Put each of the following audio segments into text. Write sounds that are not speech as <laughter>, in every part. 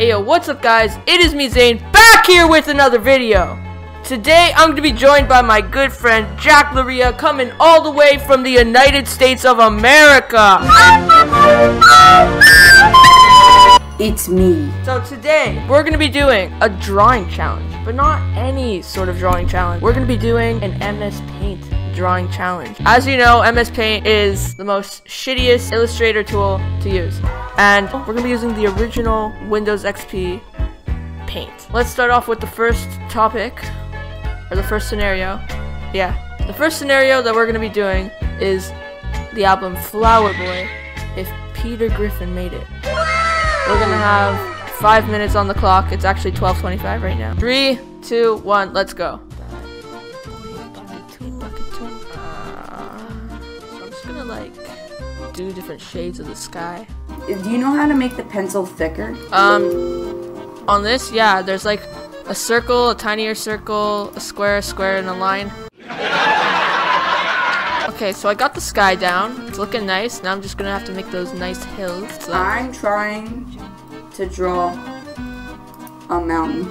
Hey yo, what's up guys? It is me Zane back here with another video. Today I'm going to be joined by my good friend Jack Luria coming all the way from the United States of America. It's me. So today we're going to be doing a drawing challenge, but not any sort of drawing challenge. We're going to be doing an MS Paint drawing challenge. As you know, MS Paint is the most shittiest illustrator tool to use. And we're gonna be using the original Windows XP Paint. Let's start off with the first topic, or the first scenario. Yeah, the first scenario that we're gonna be doing is the album Flower Boy, if Peter Griffin made it. We're gonna have five minutes on the clock. It's actually 12:25 right now. Three, two, one, let's go. Do different shades of the sky. Do you know how to make the pencil thicker? Um, on this, yeah, there's like a circle, a tinier circle, a square, a square, and a line. Okay, so I got the sky down. It's looking nice. Now I'm just gonna have to make those nice hills. So. I'm trying to draw a mountain.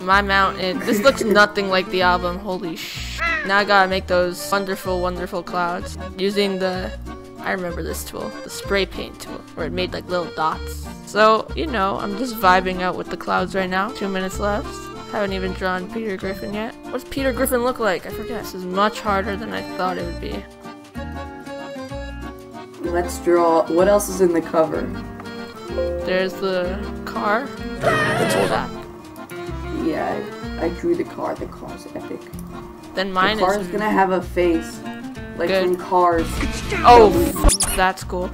My mountain. This <laughs> looks nothing like the album. Holy sh. Now I gotta make those wonderful, wonderful clouds using the, I remember this tool, the spray paint tool, where it made like little dots. So, you know, I'm just vibing out with the clouds right now. Two minutes left. Haven't even drawn Peter Griffin yet. What does Peter Griffin look like? I forget. This is much harder than I thought it would be. Let's draw. What else is in the cover? There's the car. Let's hold. Yeah, I, I drew the car. The car's epic. Then mine the car's is gonna have a face, like Good. from Cars. Oh, that's cool.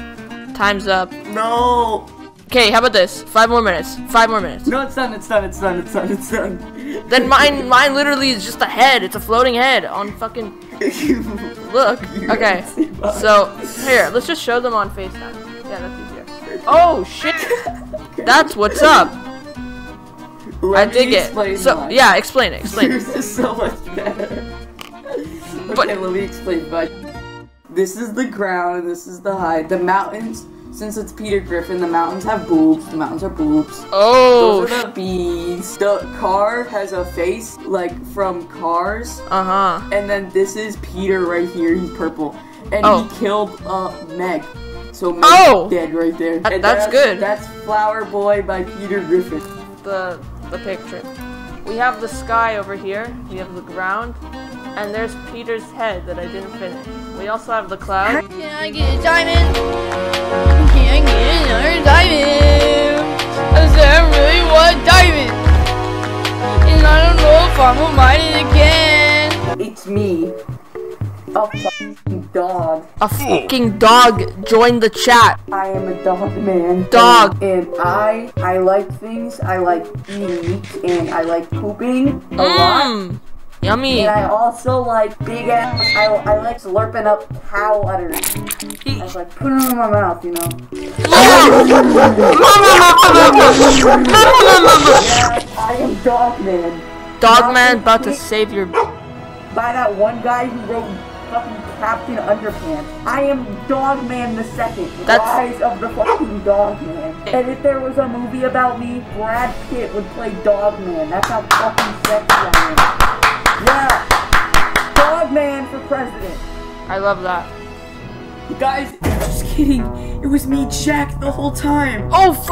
Time's up. No. Okay, how about this? Five more minutes. Five more minutes. No, it's done. It's done. It's done. It's done. It's done. Then mine, mine literally is just a head. It's a floating head on fucking. <laughs> Look. Okay. So here, let's just show them on Facetime. Yeah, that's easier. Oh shit. That's what's up. Let I dig it. So mine. yeah, explain it. Explain Yours it. <laughs> is so much better. okay, but, let me explain. But this is the ground, and this is the height. The mountains. Since it's Peter Griffin, the mountains have boobs. The mountains are boobs. Oh. Those are the bees. The car has a face like from Cars. Uh huh. And then this is Peter right here. He's purple, and oh. he killed uh Meg. So Meg's oh. dead right there. That, that's, that's good. That's Flower Boy by Peter Griffin. The the picture. We have the sky over here, we have the ground, and there's Peter's head that I didn't finish. We also have the cloud. Can I get a diamond? Can I get another diamond? I said I really want a diamond. And I don't know if I'm gonna mine it again. It's me, a fucking dog. A fucking dog joined the chat. I am a dog man. Dog. And, and I I like things. I like eating meat and I like pooping a mm. lot. Yummy. And I also like big ass. I, I like slurping up cow udders. I was like put them in my mouth, you know. yeah, I am dog man. Dog man about to save your. By that one guy who wrote fucking Captain Underpants. I am Dogman the Second, That's... Rise of the fucking Dogman. And if there was a movie about me, Brad Pitt would play Dogman. That's how fucking sexy I I love that. Guys, just kidding. It was me, Jack, the whole time. Oh, f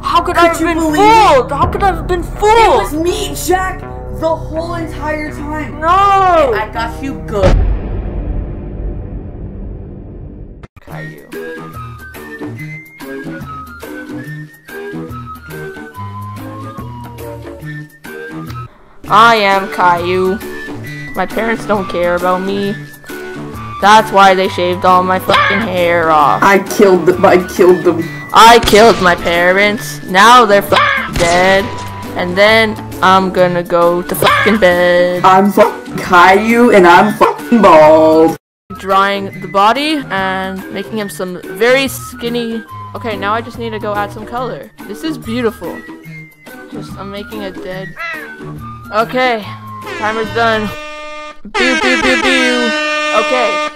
How could, could I have been fooled? How could I have been fooled? It was me, Jack, the whole entire time. No! I got you good. Caillou. I am Caillou. My parents don't care about me. That's why they shaved all my fucking hair off. I killed them. I killed them. I killed my parents. Now they're dead. And then I'm gonna go to fucking bed. I'm fucking Caillou and I'm fucking bald drawing the body and making him some very skinny. Okay, now I just need to go add some color. This is beautiful. Just, I'm making a dead. Okay, timer's done. Boo, boo, boo, boo. Okay,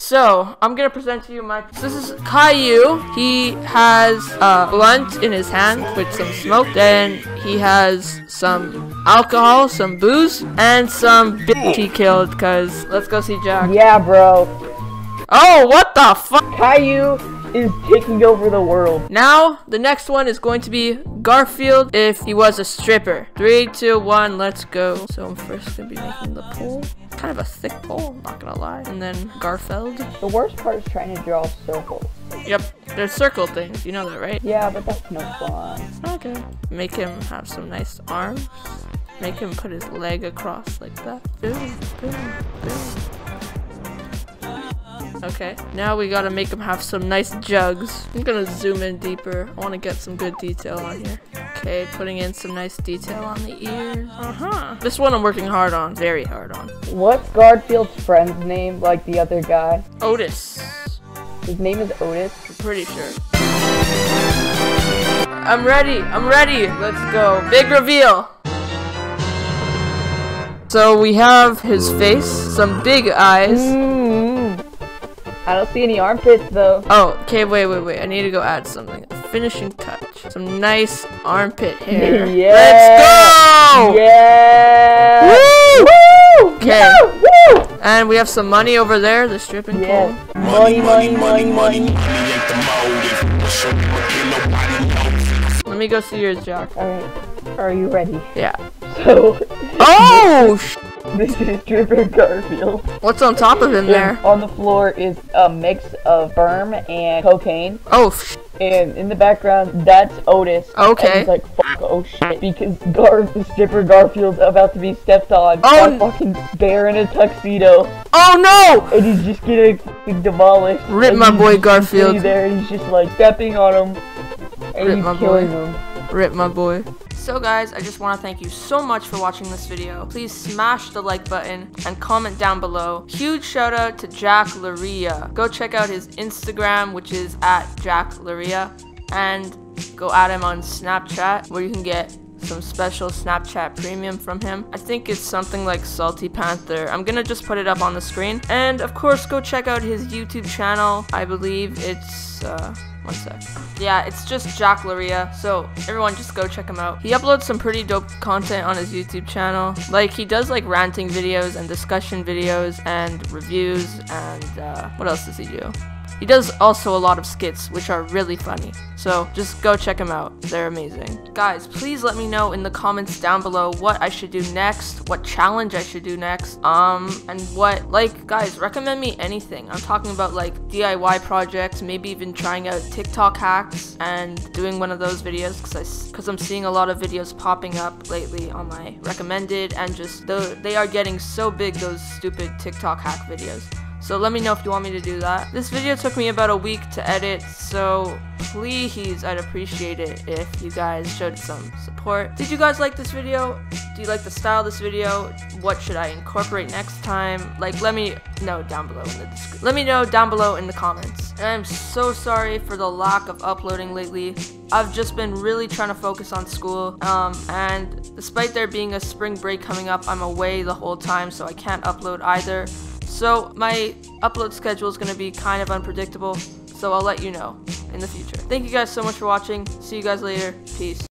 So, I'm gonna present to you my. This is Caillou. He has a blunt in his hand with some smoke. Then he has some alcohol, some booze, and some bitch he killed. Cause let's go see Jack. Yeah, bro. Oh, what the fuck? Caillou is taking over the world. Now, the next one is going to be Garfield if he was a stripper. Three, two, one, let's go. So I'm first gonna be making the pole. Kind of a thick pole, not gonna lie. And then Garfield. The worst part is trying to draw circles. Yep, they're circle things. You know that, right? Yeah, but that's no fun. Okay. Make him have some nice arms. Make him put his leg across like that. Boom, boom, boom. Okay, now we gotta make him have some nice jugs. I'm gonna zoom in deeper. I wanna get some good detail on here. Okay, putting in some nice detail on the ears. Uh-huh. This one I'm working hard on, very hard on. What's Garfield's friend's name, like the other guy? Otis. His name is Otis. I'm pretty sure. I'm ready. I'm ready. Let's go. Big reveal. So we have his face, some big eyes. Mm. I don't see any armpits though. Oh, okay, wait, wait, wait. I need to go add something. A finishing touch. Some nice armpit hair. Yeah. Let's go! Yeah. Woo! Woo! Okay. Yeah, woo! And we have some money over there, the stripping Yeah. pole. Money, money, money, money. Let me go see yours, Jack. Alright. Are you ready? Yeah. <laughs> So, Oh! <laughs> <laughs> this is Trooper Garfield. What's on top of him there? On the floor is a mix of sperm and cocaine. Oh, sh- And in the background, that's Otis. Okay. He's like, fuck, oh shit. Because Gar, the stripper Garfield's about to be stepped on Oh, by fucking bear in a tuxedo. oh no! And he's just getting demolished. Rip my boy Garfield. there, he's just like stepping on him. And Rip he's my killing boy. him. Rip my boy. So guys, I just want to thank you so much for watching this video. Please smash the like button and comment down below. Huge shout out to Jack Luria. Go check out his Instagram, which is at Jack Luria, and go at him on Snapchat, where you can get some special Snapchat premium from him. I think it's something like Salty Panther. I'm gonna just put it up on the screen. And of course, go check out his YouTube channel. I believe it's, uh, one sec. Yeah, it's just Jack Luria. So everyone just go check him out. He uploads some pretty dope content on his YouTube channel. Like he does like ranting videos and discussion videos and reviews and uh, what else does he do? He does also a lot of skits, which are really funny. So just go check him out. They're amazing. Guys, please let me know in the comments down below what I should do next, what challenge I should do next, um, and what, like, guys, recommend me anything. I'm talking about like DIY projects, maybe even trying out TikTok hacks and doing one of those videos because I'm seeing a lot of videos popping up lately on my recommended and just the, they are getting so big those stupid TikTok hack videos. So let me know if you want me to do that. This video took me about a week to edit, so please, I'd appreciate it if you guys showed some support. Did you guys like this video? Do you like the style of this video? What should I incorporate next time? Like, let me know down below in the description. Let me know down below in the comments. And I'm so sorry for the lack of uploading lately. I've just been really trying to focus on school, um, and despite there being a spring break coming up, I'm away the whole time, so I can't upload either. So my upload schedule is going to be kind of unpredictable, so I'll let you know in the future. Thank you guys so much for watching. See you guys later. Peace.